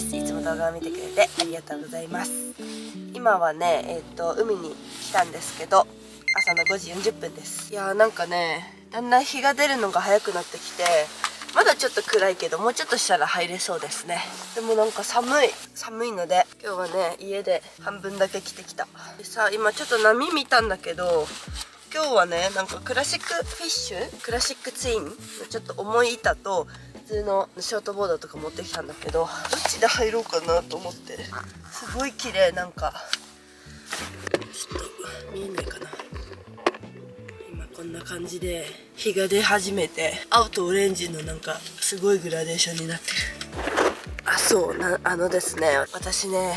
です。いつも動画を見てくれてありがとうございます。今はねえっ、と海に来たんですけど朝の5時40分です。いやーなんかねだんだん日が出るのが早くなってきてまだちょっと暗いけどもうちょっとしたら入れそうですね。でもなんか寒い。寒いので今日はね家で半分だけ着てきた。でさ今ちょっと波見たんだけど今日はねなんかクラシックフィッシュ？クラシックツイン？のちょっと重い板と通のショートボードとか持ってきたんだけどどっちで入ろうかなと思って。すごい綺麗なんか。ちょっと見えないかな。今こんな感じで日が出始めて青とオレンジのなんかすごいグラデーションになってる。あそうなあのですね私ね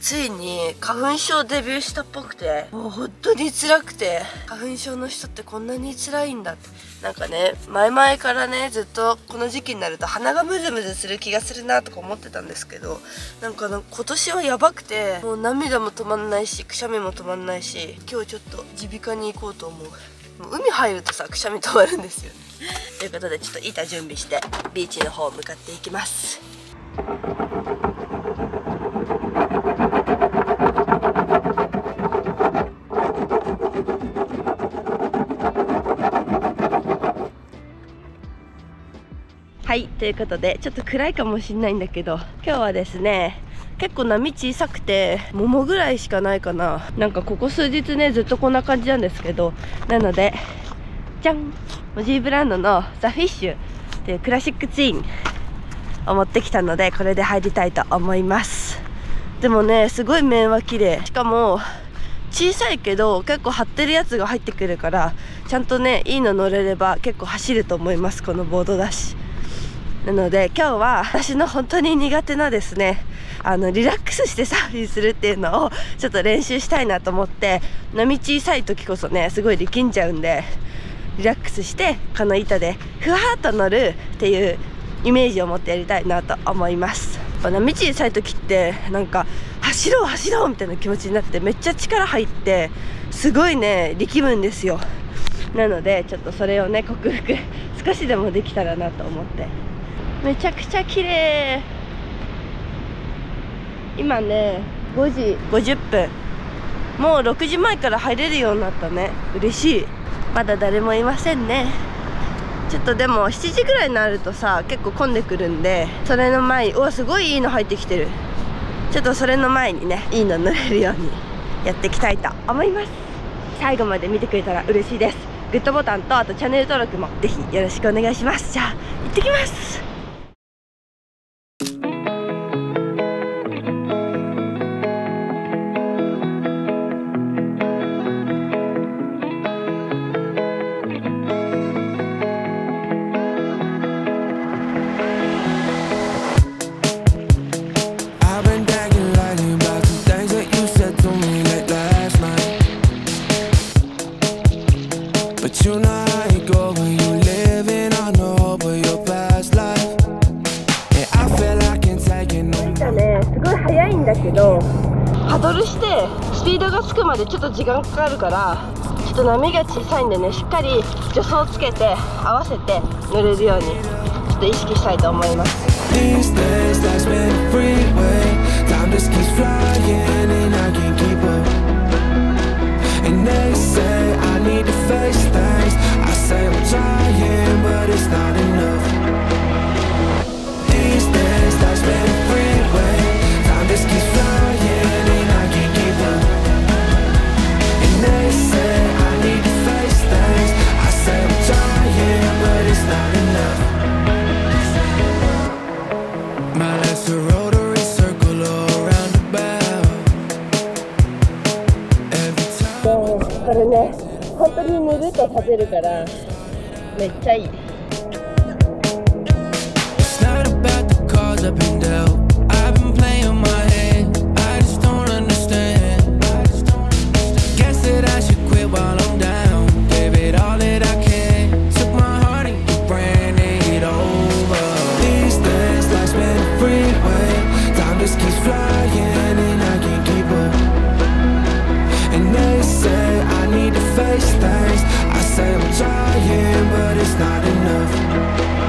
ついに花粉症デビューしたっぽくてもう本当に辛くて花粉症の人ってこんなに辛いんだって。なんかね前々からねずっとこの時期になると鼻がムズムズする気がするなとか思ってたんですけどなんか今年はやばくてもう涙も止まんないしくしゃみも止まんないし今日ちょっと耳鼻科に行こうと思う。もう海入るとさくしゃみ止まるんですよ。ねということでちょっと板準備してビーチの方向かっていきます。ということでちょっと暗いかもしんないんだけど今日はですね結構波小さくて桃ぐらいしかないかな。なんかここ数日ねずっとこんな感じなんですけどなのでじゃん。モジーブランドのザ・フィッシュっていうクラシックツインを持ってきたのでこれで入りたいと思います。でもねすごい面は綺麗。しかも小さいけど結構張ってるやつが入ってくるからちゃんとねいいの乗れれば結構走ると思いますこのボードだし。なので今日は私の本当に苦手なですねあのリラックスしてサーフィンするっていうのをちょっと練習したいなと思って波小さい時こそねすごい力んじゃうんでリラックスしてこの板でふわっと乗るっていうイメージを持ってやりたいなと思います。波小さい時ってなんか走ろう走ろうみたいな気持ちになってめっちゃ力入ってすごいね力むんですよ。なのでちょっとそれをね克服少しでもできたらなと思ってめちゃくちゃ綺麗。今ね5時。50分。もう6時前から入れるようになったね。嬉しい。まだ誰もいませんね。ちょっとでも7時ぐらいになるとさ結構混んでくるんでそれの前にうわすごいいいの入ってきてる。ちょっとそれの前にねいいの塗れるようにやっていきたいと思います。最後まで見てくれたら嬉しいです。グッドボタンとあとチャンネル登録もぜひよろしくお願いします。じゃあ行ってきます。かるからちょっと波が小さいんでねしっかり助走つけて合わせて乗れるようにちょっと意識したいと思います。ると立てるからめっちゃいい It's not about the cards I've been dealt. I've been playing my hand. I just don't understand. Guess that say I'm trying, but it's not enough.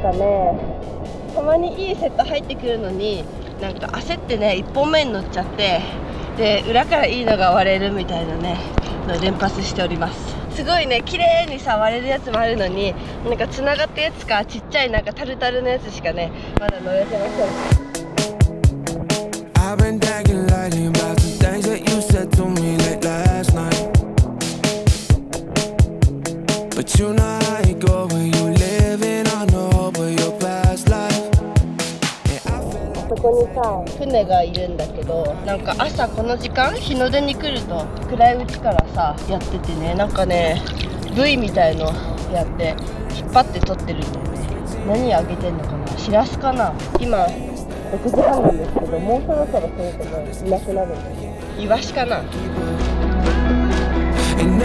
かね。たまにいいセット入ってくるのになんか焦ってね1本目に乗っちゃってで裏からいいのが割れるみたいなねの連発しております。すごいね綺麗にさ割れるやつもあるのになんかつながったやつかちっちゃいなんかタルタルのやつしかねまだ乗れてません。I've been 船がいるんだけどなんか朝この時間日の出に来ると暗いうちからさやっててねなんかね V みたいのやって引っ張って撮ってるんだよね。何あげてんのかな？しらすかな？今6時半なんですけどもうそろそろそろそろいなくなるんですイワシかな？And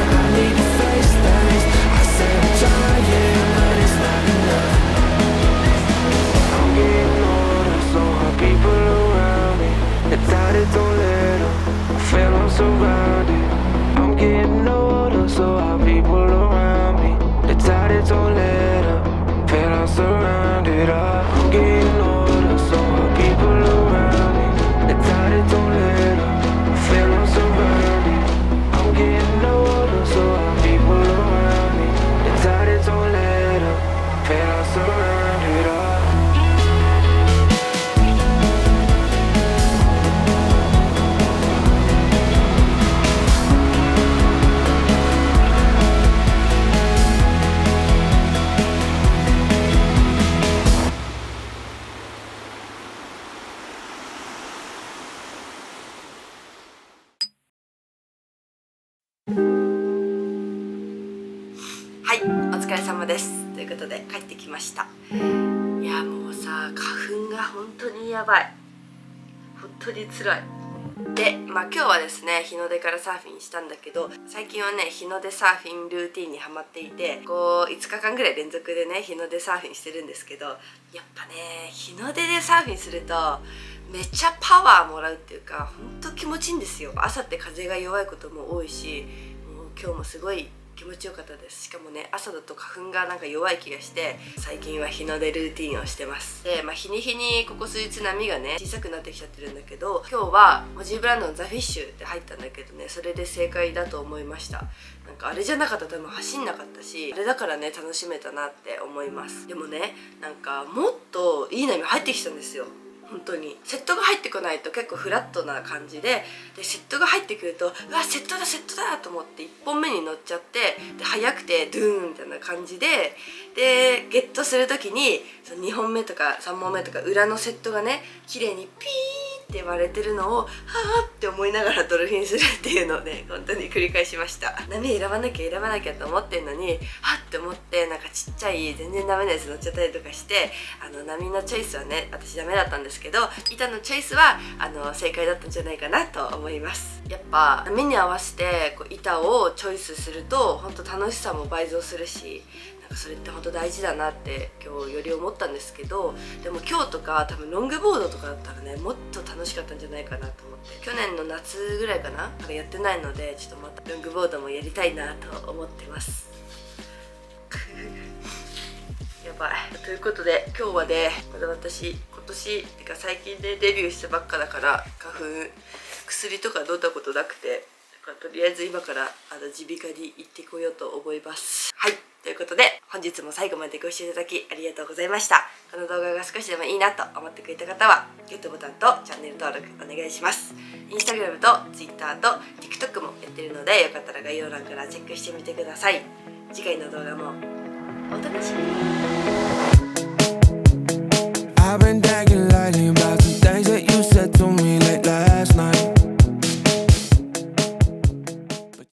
です。ということで帰ってきました。いやもうさ花粉が本当にやばい。本当に辛い。でまあ今日はですね日の出からサーフィンしたんだけど最近はね日の出サーフィンルーティンにハマっていてこう5日間ぐらい連続でね日の出サーフィンしてるんですけどやっぱね日の出でサーフィンするとめっちゃパワーもらうっていうか本当気持ちいいんですよ。朝って風が弱いことも多いしもう今日もすごい気持ちよかったです。しかもね朝だと花粉がなんか弱い気がして最近は日の出ルーティンをしてます。で、まあ、日に日にここ数日波がね小さくなってきちゃってるんだけど今日はモジーブランドのザ・フィッシュって入ったんだけどねそれで正解だと思いました。なんかあれじゃなかった。ら多分走んなかったしあれだからね楽しめたなって思います。でもねなんかもっといい波入ってきたんですよ。本当に。セットが入ってこないと結構フラットな感じで。でセットが入ってくるとうわセットだセットだと思って1本目に乗っちゃってで速くてドゥーンみたいな感じで。でゲットする時にその2本目とか3本目とか裏のセットがね綺麗にピーンって割れてるのをはあって思いながらドルフィンするっていうのをね 本当に繰り返しました。波選ばなきゃ選ばなきゃと思ってんのにはっって思ってなんかちっちゃい全然ダメなやつ乗っちゃったりとかしてあの波のチョイスはね私ダメだったんですけど板のチョイスはあの正解だったんじゃないかなと思います。やっぱ波に合わせてこう板をチョイスすると本当楽しさも倍増するしそれって本当大事だなって今日より思ったんですけどでも今日とか多分ロングボードとかだったらねもっと楽しかったんじゃないかなと思って。去年の夏ぐらいかななんかやってないのでちょっとまたロングボードもやりたいなと思ってます。やばい。ということで今日はねまだ私今年てか最近でデビューしたばっかだから花粉薬とか飲んだことなくてとりあえず今からあの耳鼻科に行ってこようと思います。はい。ということで本日も最後までご視聴いただきありがとうございました。この動画が少しでもいいなと思ってくれた方はグッドボタンとチャンネル登録お願いします。インスタグラムと Twitter と TikTok もやってるのでよかったら概要欄からチェックしてみてください。次回の動画もお楽しみに。I've been thinking lately about the things that you